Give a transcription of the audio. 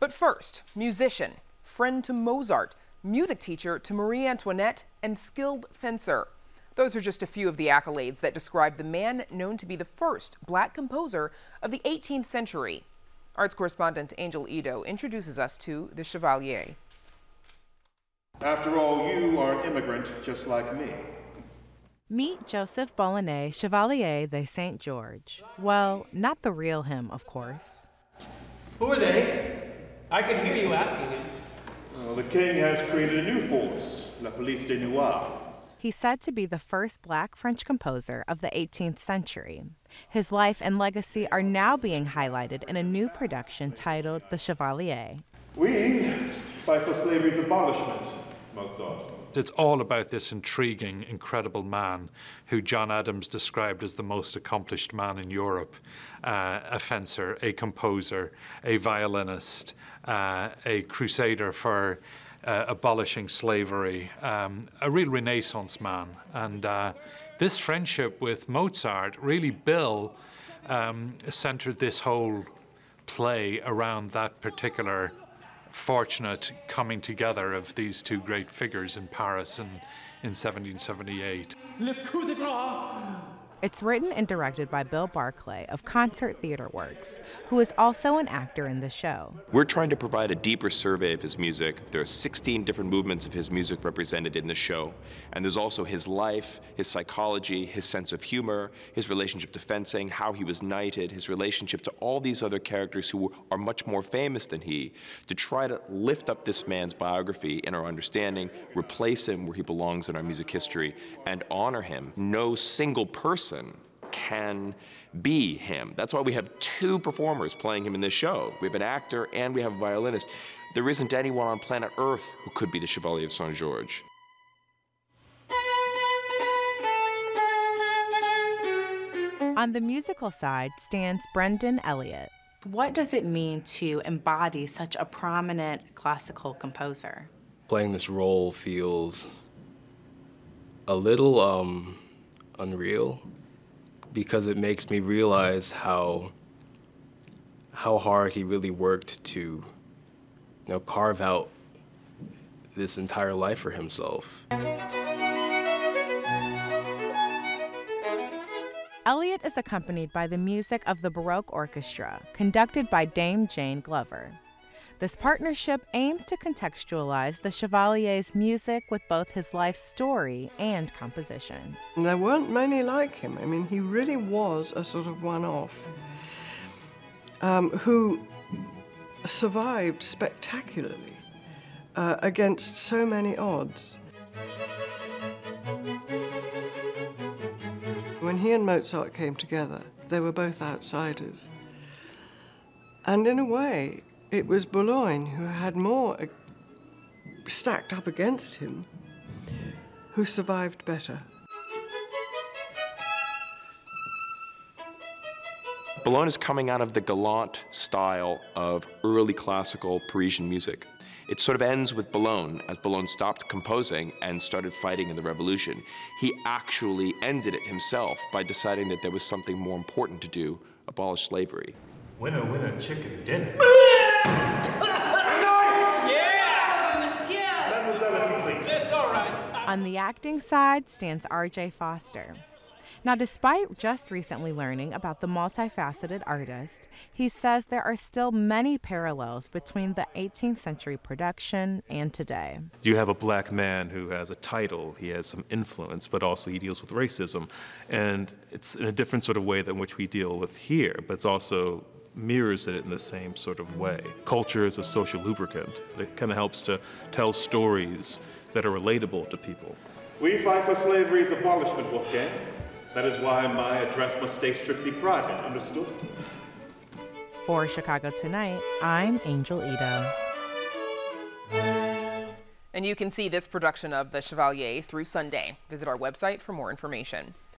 But first, musician, friend to Mozart, music teacher to Marie Antoinette, and skilled fencer. Those are just a few of the accolades that describe the man known to be the first black composer of the 18th century. Arts correspondent Angel Idowu introduces us to the Chevalier. After all, you are an immigrant just like me. Meet Joseph Boulanger, Chevalier de Saint George. Well, not the real him, of course. Who are they? I could hear you asking it. Well, the king has created a new force, La Police de Noir. He's said to be the first black French composer of the 18th century. His life and legacy are now being highlighted in a new production titled The Chevalier. We fight for slavery's abolishment, Mozart. It's all about this intriguing, incredible man who John Adams described as the most accomplished man in Europe uh, a fencer, a composer, a violinist, uh, a crusader for uh, abolishing slavery, um, a real Renaissance man. And uh, this friendship with Mozart, really, Bill um, centered this whole play around that particular fortunate coming together of these two great figures in Paris in, in 1778. Le coup de grace! It's written and directed by Bill Barclay of Concert Theater Works, who is also an actor in the show. We're trying to provide a deeper survey of his music. There are 16 different movements of his music represented in the show. And there's also his life, his psychology, his sense of humor, his relationship to fencing, how he was knighted, his relationship to all these other characters who are much more famous than he, to try to lift up this man's biography in our understanding, replace him where he belongs in our music history, and honor him. No single person can be him. That's why we have two performers playing him in this show. We have an actor and we have a violinist. There isn't anyone on planet Earth who could be the Chevalier of Saint George. On the musical side stands Brendan Elliott. What does it mean to embody such a prominent classical composer? Playing this role feels a little um, unreal because it makes me realize how how hard he really worked to you know carve out this entire life for himself. Elliott is accompanied by the music of the Baroque Orchestra, conducted by Dame Jane Glover. This partnership aims to contextualize the Chevalier's music with both his life story and compositions. There weren't many like him. I mean, he really was a sort of one off um, who survived spectacularly uh, against so many odds. When he and Mozart came together, they were both outsiders. And in a way, it was Bologne who had more uh, stacked up against him who survived better. Bologne is coming out of the galant style of early classical Parisian music. It sort of ends with Bologne, as Bologne stopped composing and started fighting in the revolution. He actually ended it himself by deciding that there was something more important to do, abolish slavery. Winner, winner, chicken dinner. On the acting side stands R.J. Foster. Now, despite just recently learning about the multifaceted artist, he says there are still many parallels between the 18th century production and today. You have a black man who has a title, he has some influence, but also he deals with racism. And it's in a different sort of way than which we deal with here, but it's also mirrors it in the same sort of way. Culture is a social lubricant. It kind of helps to tell stories that are relatable to people. We fight for slavery's abolishment, Wolfgang. That is why my address must stay strictly private, understood? For Chicago Tonight, I'm Angel Idowu. And you can see this production of The Chevalier through Sunday. Visit our website for more information.